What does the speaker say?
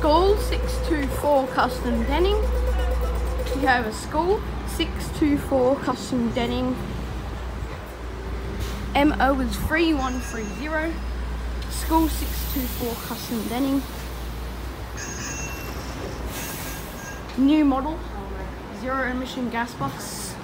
School 624 Custom Denning. We have a School 624 Custom Denning. MO is 3130. School 624 Custom Denning. New model, zero emission gas box.